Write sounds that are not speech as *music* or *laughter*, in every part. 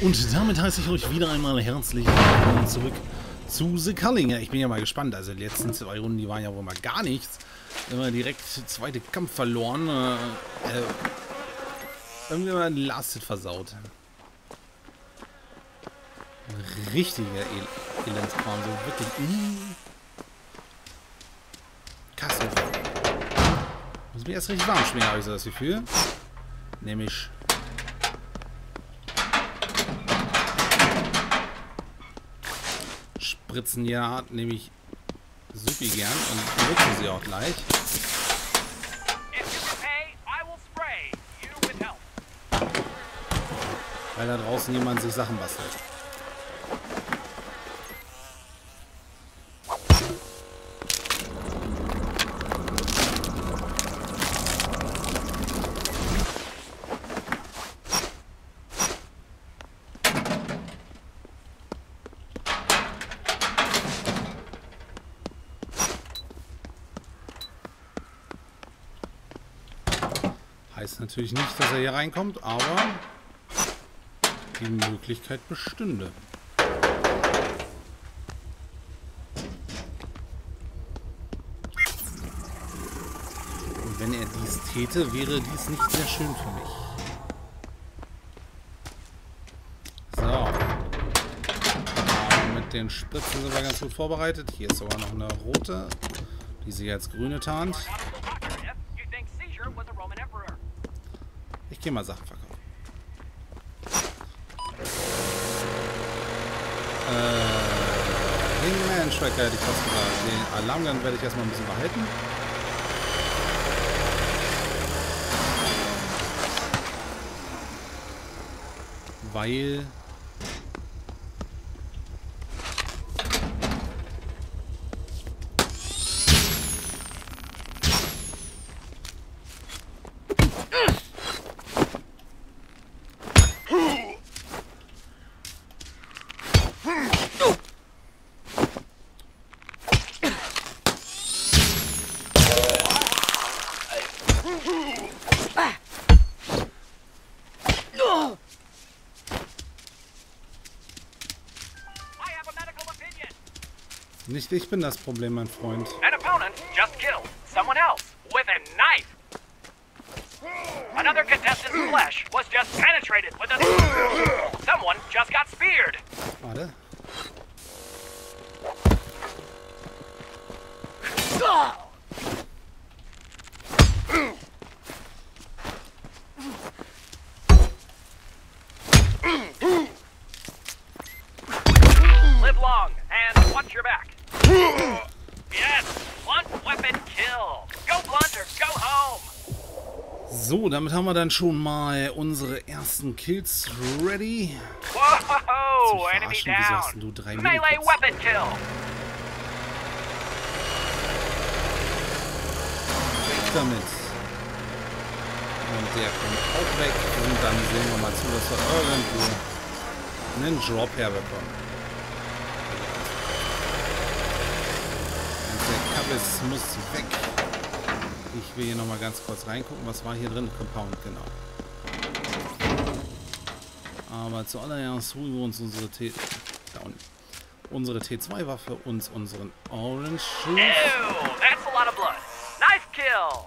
Und damit heiße ich euch wieder einmal herzlich willkommen zurück zu The Culling. ich bin ja mal gespannt. Also die letzten zwei Runden, die waren ja wohl mal gar nichts. Immer direkt zweite Kampf verloren. Äh, äh, irgendwie mal Lasted versaut. Richtiger El Elendskram. So wirklich. Mm. Kassel. Muss mich erst richtig warm schwingen, habe ich so das Gefühl. Nämlich Spritzen ja nehme ich super gern und benutze sie auch gleich. Weil da draußen jemand sich Sachen bastelt. Natürlich nicht, dass er hier reinkommt, aber die Möglichkeit bestünde. Und wenn er dies täte, wäre dies nicht sehr schön für mich. So. Mit den Spritzen sind wir ganz gut vorbereitet. Hier ist sogar noch eine rote, die sich als grüne tarnt. Ich gehe mal Sachen verkaufen. Äh, Hangman Striker hätte ich fast gesagt. Den Alarmgun werde ich erstmal ein bisschen behalten. Weil Nicht ich bin das Problem, mein Freund. An opponent just killed So, damit haben wir dann schon mal unsere ersten Kills ready. Whoa, enemy down. Du drei Melee weapon kill. Weg damit. Und der kommt auch weg. Und dann sehen wir mal zu, dass wir irgendwo einen Drop herbekommen. Alles muss weg. Ich will hier noch mal ganz kurz reingucken. Was war hier drin? Compound, genau. Aber zuallererst holen wir uns unsere T... Da unten. Unsere T2-Waffe, uns unseren Orange Shoes. Ew, that's a lot of blood. Knife kill!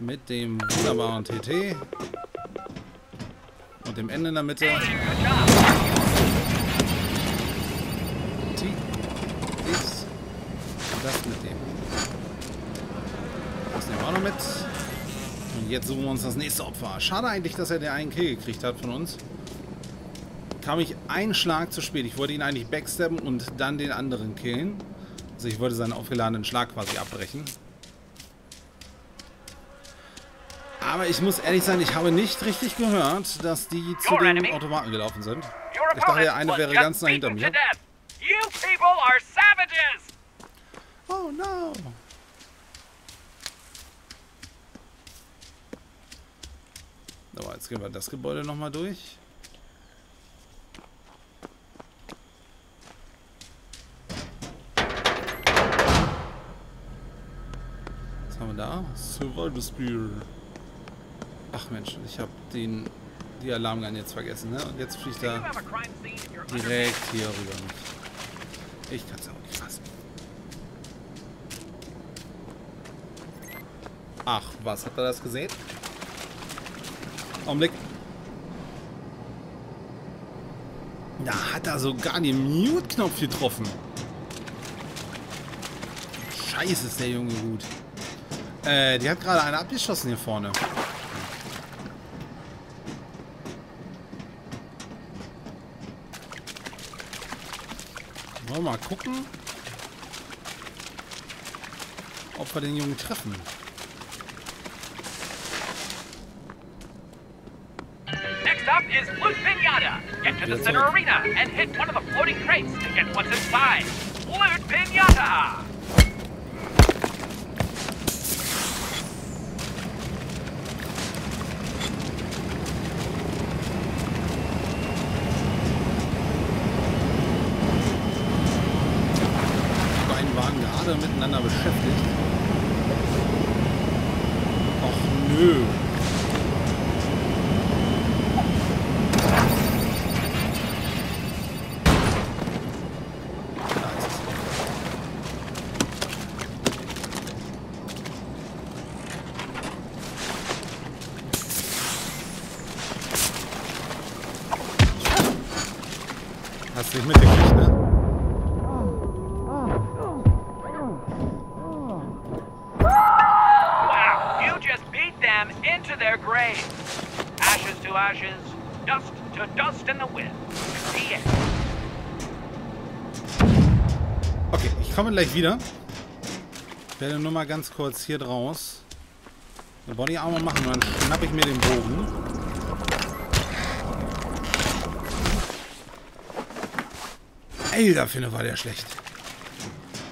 Mit dem wunderbaren TT. Und dem Ende in der Mitte. Hey, Das nehmen wir auch noch mit. Und jetzt suchen wir uns das nächste Opfer. Schade eigentlich, dass er den einen Kill gekriegt hat von uns. Kam ich einen Schlag zu spät. Ich wollte ihn eigentlich backstabben und dann den anderen killen. Also ich wollte seinen aufgeladenen Schlag quasi abbrechen. Aber ich muss ehrlich sein, ich habe nicht richtig gehört, dass die zu den Automaten gelaufen sind. Ich dachte, der eine wäre ganz nah hinter mir. Oh no! So, jetzt gehen wir das Gebäude nochmal durch. Was haben wir da? Silver Spear. Ach Mensch, ich habe den die Alarmgang jetzt vergessen, ne? Und jetzt fliegt er direkt hier rüber. Ich kann es auch nicht fassen. Ach, was? Hat er das gesehen? Augenblick. Da hat er sogar den Mute-Knopf getroffen. Scheiße, ist der Junge gut. Äh, die hat gerade eine abgeschossen hier vorne. Wollen wir mal gucken, ob wir den Jungen treffen. Is Loot Pinata. Get to the center arena and hit one of the floating crates to get what's inside. Loot Pinata! Graves. Ashes to ashes, dust to dust in the wind. The. Okay, ich komme gleich wieder. Ich werde nur mal ganz kurz hier draus eine Body Armor machen dann schnappe ich mir den Bogen. Da finde war der schlecht.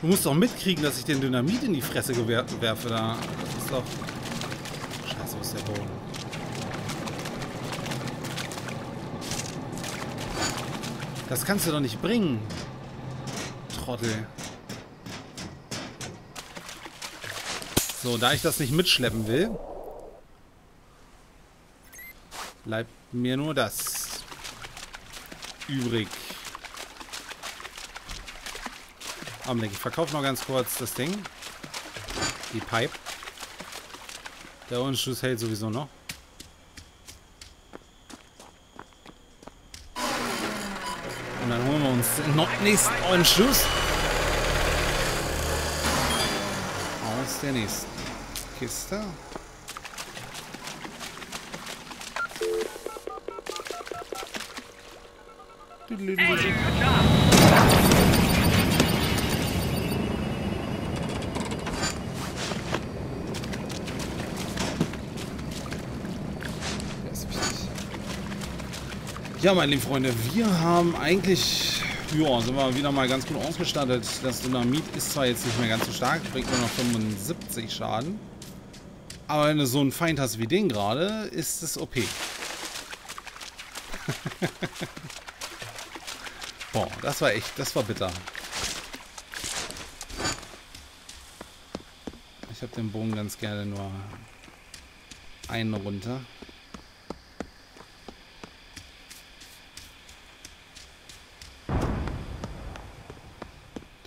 Du musst doch mitkriegen, dass ich den Dynamit in die Fresse werfe da. Das ist doch ist der Boden. Das kannst du doch nicht bringen. Trottel. So, da ich das nicht mitschleppen will, bleibt mir nur das übrig. Augenblick, ich verkaufe noch ganz kurz das Ding. Die Pipe. Der Ohrenschuss hält sowieso noch. Dann holen wir uns den nächsten Ohrenschuss. Aus der nächsten Kiste. Hey, good job. Ja, meine lieben Freunde, wir haben eigentlich, ja, sind wir wieder mal ganz gut ausgestattet. Das Dynamit ist zwar jetzt nicht mehr ganz so stark, bringt nur noch 75 Schaden. Aber wenn du so einen Feind hast wie den gerade, ist es OP. *laughs* Boah, das war echt, das war bitter. Ich habe den Bogen ganz gerne nur einen runter.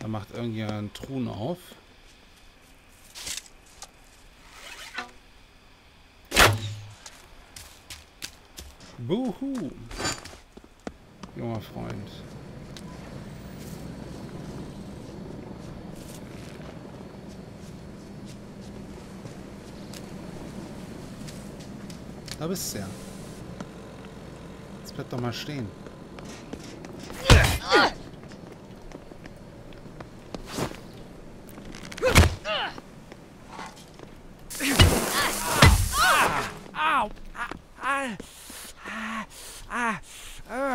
Da macht irgendjemand Truhen auf. Buhu. Junger Freund. Da bist du ja. Jetzt bleib doch mal stehen.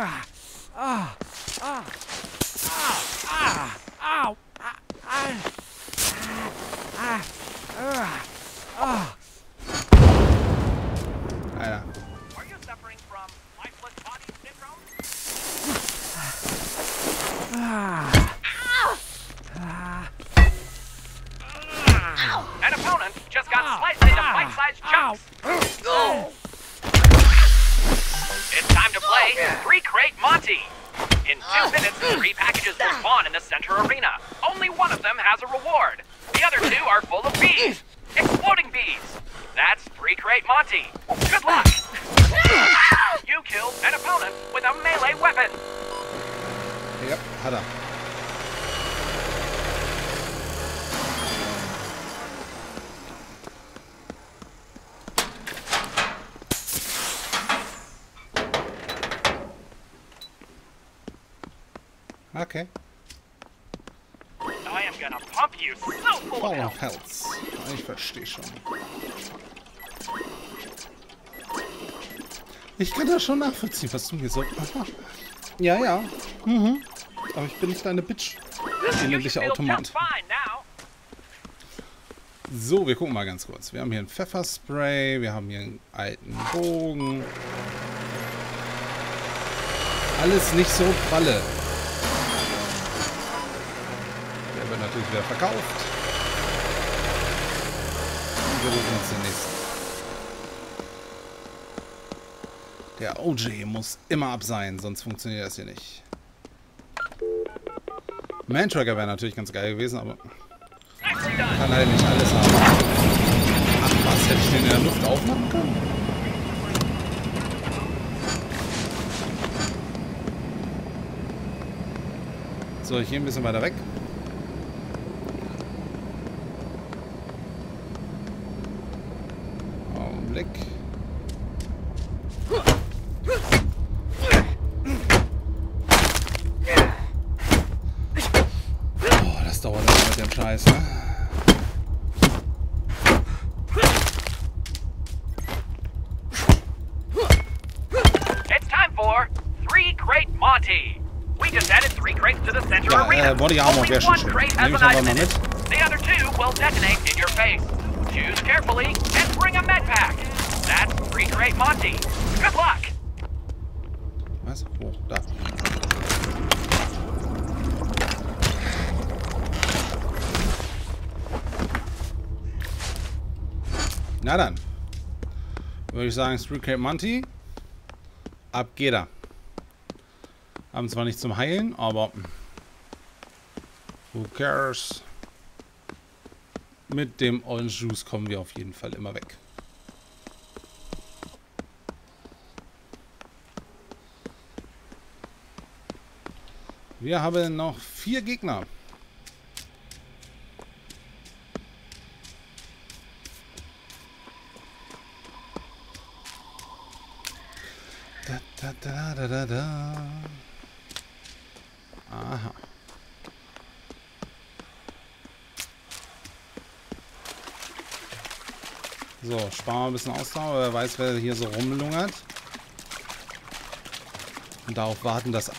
An opponent just with a melee weapon. Yep, hat er. Okay. I am gonna pump you so full of health. of Health. Ich verstehe schon. Ich kann das schon nachvollziehen, was du mir so... Aha. Ja, ja. Mhm. Aber ich bin nicht deine Bitch. Elendiger Automat. So, wir gucken mal ganz kurz. Wir haben hier ein Pfefferspray, wir haben hier einen alten Bogen. Alles nicht so pralle. Der wird natürlich wieder verkauft. Und wir suchen uns den nächsten. Der OG muss immer ab sein, sonst funktioniert das hier nicht. Mantracker wäre natürlich ganz geil gewesen, aber kann halt nicht alles haben. Ach was, hätte ich den in der Luft aufmachen können? So, hier ein bisschen weiter weg. Dauert immer mit dem Scheiß, ne? It's time for Three Crate Monty. We just added three crates to the center Ja, arena. äh, Body Armor wäre schon one schön. crate has Nehme ich aber mal mit. The other two will detonate in your face. Choose carefully and bring a med pack. That's Three Crate Monty. Good luck. Na dann. Würde ich sagen, Street Cape Monty. Ab geht er. Haben zwar nicht zum Heilen, aber. Who cares? Mit dem Orange Juice kommen wir auf jeden Fall immer weg. Wir haben noch vier Gegner. Da, da, da, da, da, da. Aha. So, sparen wir ein bisschen Ausdauer. Wer weiß, wer hier so rumlungert. Und darauf warten, dass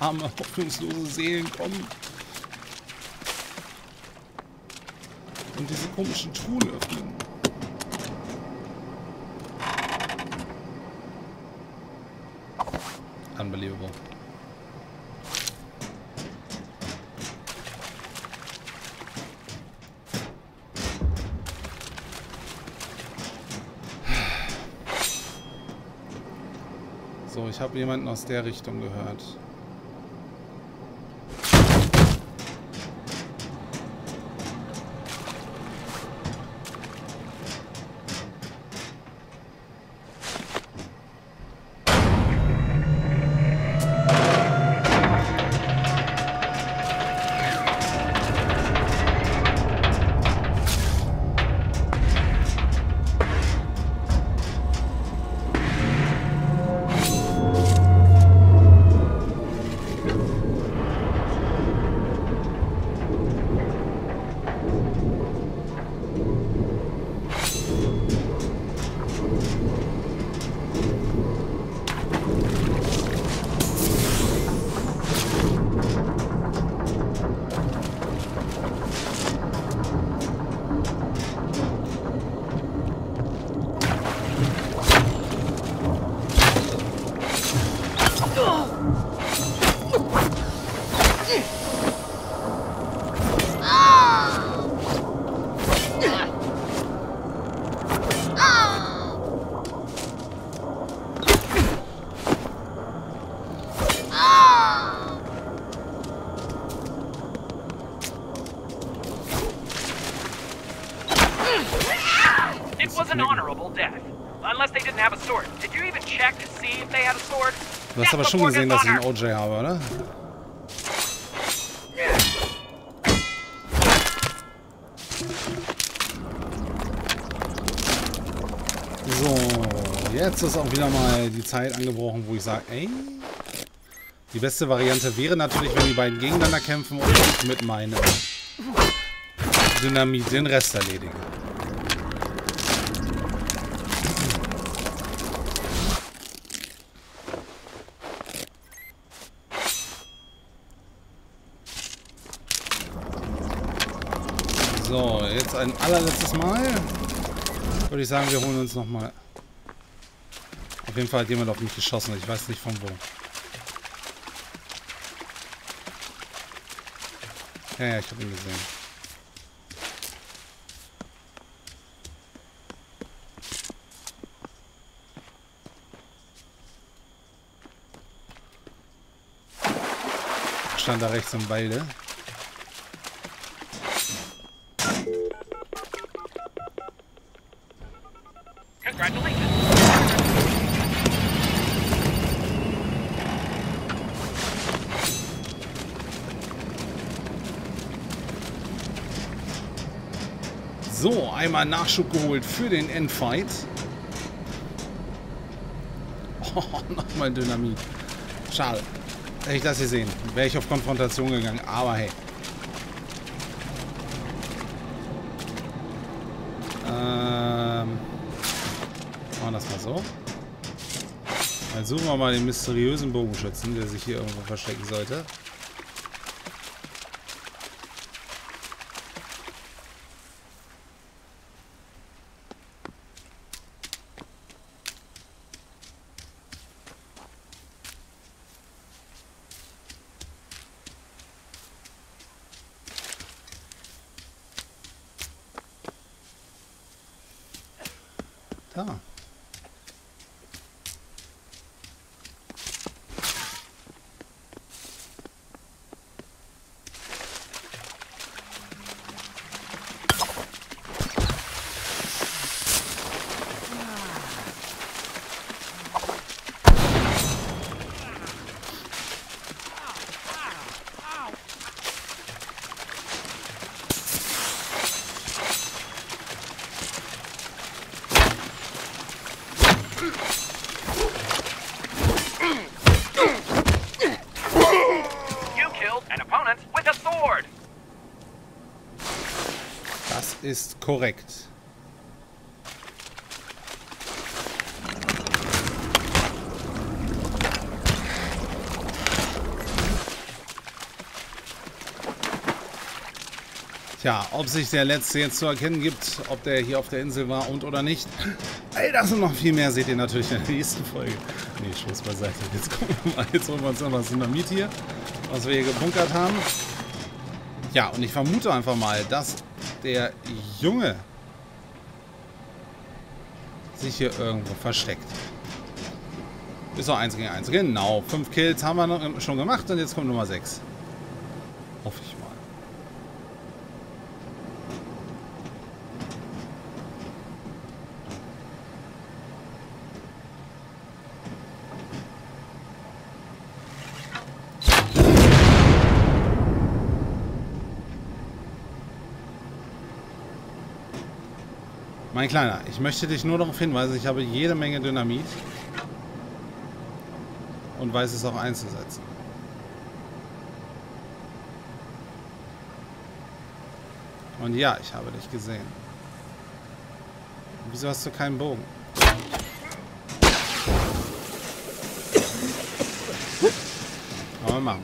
arme hoffnungslose Seelen kommen. Und diese komischen Truhen öffnen. Unbelievable. Ich habe jemanden aus der Richtung gehört. Hast schon gesehen, dass ich einen OJ habe, oder? So, jetzt ist auch wieder mal die Zeit angebrochen, wo ich sage, ey, die beste Variante wäre natürlich, wenn die beiden gegeneinander kämpfen und ich mit meinem Dynamit den Rest erledigen. So, jetzt ein allerletztes Mal. Würde ich sagen, wir holen uns nochmal. Auf jeden Fall hat jemand auf mich geschossen. Ich weiß nicht von wo. Ja, ja, ich habe ihn gesehen. Stand da rechts im Walde. Einmal Nachschub geholt für den Endfight. Oh, *laughs* nochmal Dynamit. Schade. Hätte ich das gesehen, wäre ich auf Konfrontation gegangen. Aber hey. Ähm, machen wir das mal so. Dann suchen wir mal den mysteriösen Bogenschützen, der sich hier irgendwo verstecken sollte. Da. You killed an opponent with a sword. Das ist korrekt. Tja, ob sich der Letzte jetzt zu erkennen gibt, ob der hier auf der Insel war und oder nicht. All das und noch viel mehr seht ihr natürlich in der nächsten Folge. Nee, Schluss beiseite. Jetzt gucken wir mal, jetzt holen wir uns noch was Dynamit hier, was wir hier gebunkert haben. Ja, und ich vermute einfach mal, dass der Junge sich hier irgendwo versteckt. Ist noch 1 gegen 1. Genau, 5 Kills haben wir noch, schon gemacht und jetzt kommt Nummer 6. Hoffe ich mal. Mein Kleiner, ich möchte dich nur darauf hinweisen, ich habe jede Menge Dynamit und weiß es auch einzusetzen. Und ja, ich habe dich gesehen. Wieso hast du keinen Bogen? Man machen.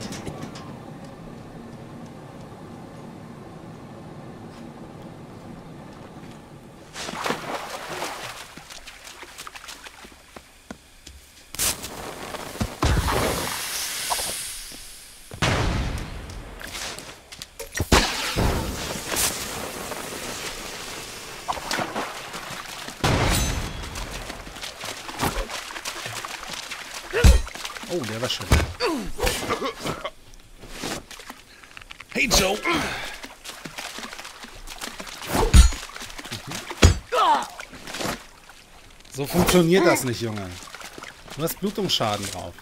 Oh, der war schön. Hey Joe. So funktioniert das nicht, Junge. Du hast Blutungsschaden drauf.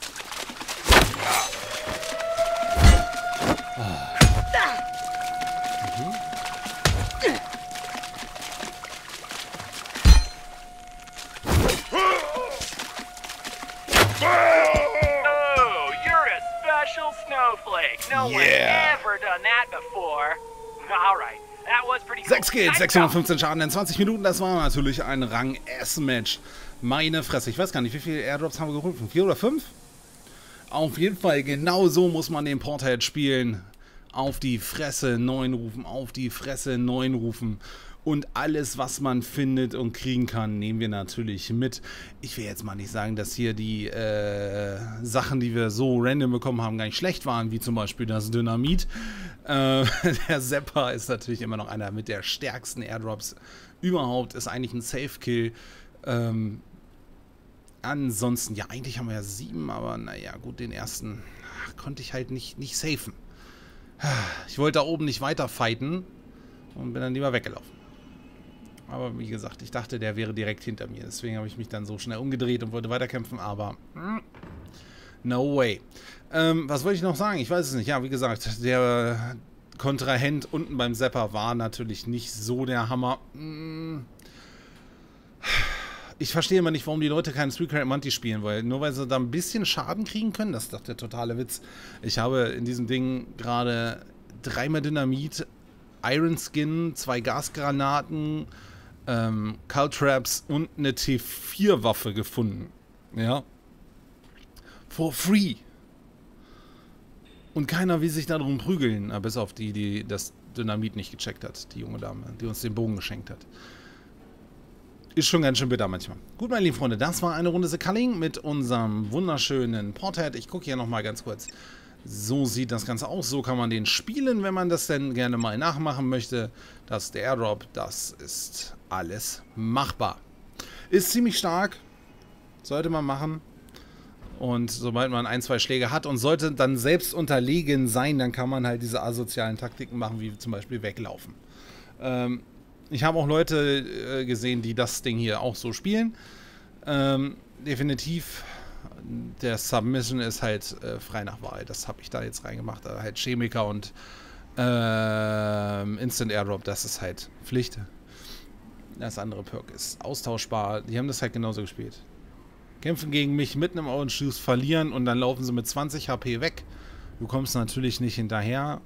One's ever done that before. *laughs* Alright. 6 Kills, 615 Schaden in 20 Minuten. Das war natürlich ein Rang S-Match. Meine Fresse. Ich weiß gar nicht, wie viele Airdrops haben wir gerufen? Vier oder fünf? Auf jeden Fall, genau so muss man den Porthead spielen. Auf die Fresse neun rufen, auf die Fresse neun rufen. Und alles, was man findet und kriegen kann, nehmen wir natürlich mit. Ich will jetzt mal nicht sagen, dass hier die äh, Sachen, die wir so random bekommen haben, gar nicht schlecht waren, wie zum Beispiel das Dynamit. Äh, *laughs* der Zepper ist natürlich immer noch einer mit der stärksten Airdrops überhaupt. Ist eigentlich ein Safe-Kill. Ähm, ansonsten, ja, eigentlich haben wir ja sieben, aber naja, gut, den ersten konnte ich halt nicht, nicht safen. Ich wollte da oben nicht weiter fighten und bin dann lieber weggelaufen. Aber wie gesagt, ich dachte, der wäre direkt hinter mir. Deswegen habe ich mich dann so schnell umgedreht und wollte weiterkämpfen, aber hm, no way. Ähm, was wollte ich noch sagen? Ich weiß es nicht. Ja, wie gesagt, der Kontrahent unten beim Zapper war natürlich nicht so der Hammer. Hm. Ich verstehe immer nicht, warum die Leute keinen Street Credit Monty spielen wollen. Nur weil sie da ein bisschen Schaden kriegen können. Das ist doch der totale Witz. Ich habe in diesem Ding gerade dreimal Dynamit, Iron Skin, zwei Gasgranaten, ähm, Caltraps und eine T4-Waffe gefunden. Ja. For free. Und keiner will sich darum prügeln, bis auf die, die das Dynamit nicht gecheckt hat, die junge Dame, die uns den Bogen geschenkt hat. Ist schon ganz schön bitter manchmal. Gut, meine lieben Freunde, das war eine Runde The Culling mit unserem wunderschönen Porthead. Ich gucke hier nochmal ganz kurz. So sieht das Ganze aus. So kann man den spielen, wenn man das denn gerne mal nachmachen möchte. Das ist der Airdrop. Das ist alles machbar. Ist ziemlich stark. Sollte man machen. Und sobald man ein, zwei Schläge hat und sollte dann selbst unterlegen sein, dann kann man halt diese asozialen Taktiken machen, wie zum Beispiel weglaufen. Ähm, ich habe auch Leute äh, gesehen, die das Ding hier auch so spielen. Ähm, definitiv der Submission ist halt äh, frei nach Wahl. Das habe ich da jetzt reingemacht. Da halt Chemiker und äh, Instant Airdrop, das ist halt Pflicht. Das andere Perk ist austauschbar. Die haben das halt genauso gespielt. Kämpfen gegen mich mit einem Orange Juice, verlieren und dann laufen sie mit 20 HP weg. Du kommst natürlich nicht hinterher.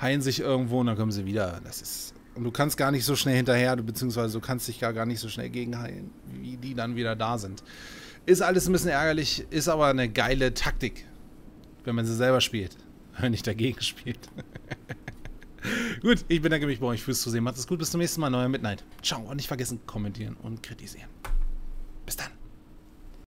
Heilen sich irgendwo und dann kommen sie wieder. Das ist und du kannst gar nicht so schnell hinterher, beziehungsweise du kannst dich gar, gar nicht so schnell gegenheilen, wie die dann wieder da sind. Ist alles ein bisschen ärgerlich, ist aber eine geile Taktik, wenn man sie selber spielt. *laughs* Wenn nicht dagegen spielt. *laughs* gut, ich bedanke mich bei euch fürs Zusehen. Macht es gut, bis zum nächsten Mal. Neuer Midnight. Ciao und nicht vergessen, kommentieren und kritisieren.